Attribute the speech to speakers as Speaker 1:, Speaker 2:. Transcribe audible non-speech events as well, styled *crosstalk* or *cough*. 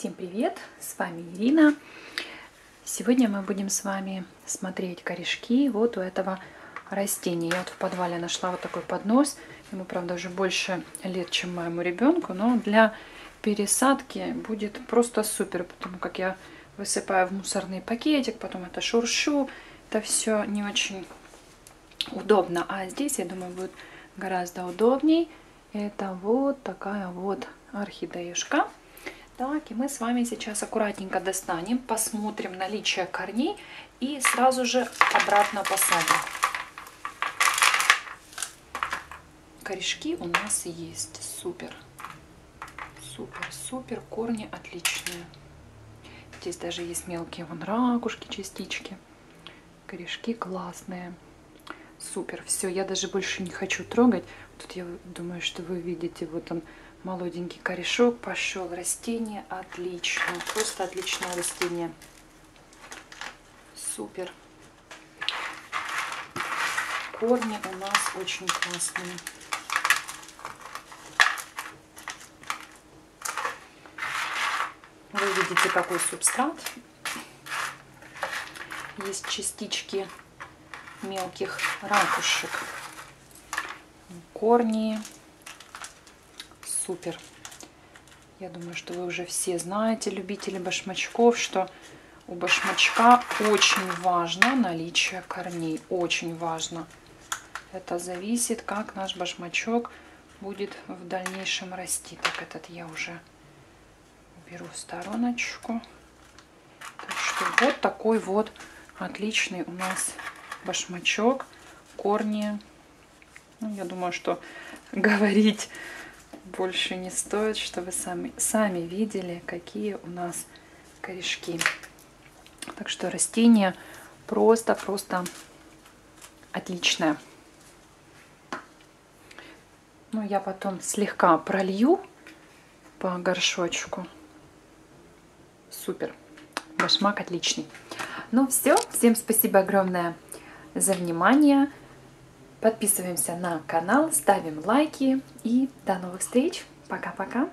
Speaker 1: Всем привет! С вами Ирина. Сегодня мы будем с вами смотреть корешки вот у этого растения. Я вот в подвале нашла вот такой поднос. Ему, правда, уже больше лет, чем моему ребенку, но для пересадки будет просто супер, потому как я высыпаю в мусорный пакетик, потом это шуршу. Это все не очень удобно. А здесь, я думаю, будет гораздо удобней. Это вот такая вот орхидеюшка. Так, и мы с вами сейчас аккуратненько достанем, посмотрим наличие корней и сразу же обратно посадим. Корешки у нас есть. Супер. Супер, супер. Корни отличные. Здесь даже есть мелкие вон ракушки, частички. Корешки классные. Супер. Все, я даже больше не хочу трогать. Тут я думаю, что вы видите, вот он молоденький корешок пошел. Растение отлично. Просто отличное растение. Супер. Корни у нас очень классные. Вы видите, какой субстрат. Есть частички мелких ракушек. Корни супер. Я думаю, что вы уже все знаете, любители башмачков, что у башмачка очень важно наличие корней. Очень важно. Это зависит, как наш башмачок будет в дальнейшем расти. Так, этот я уже беру в стороночку. Так что вот такой вот отличный у нас башмачок. Корни. Ну, я думаю, что *laughs* говорить больше не стоит, чтобы вы сами, сами видели, какие у нас корешки. Так что растение просто-просто отличное. Ну, я потом слегка пролью по горшочку. Супер. Башмак отличный. Ну все, всем спасибо огромное за внимание. Подписываемся на канал, ставим лайки и до новых встреч. Пока-пока.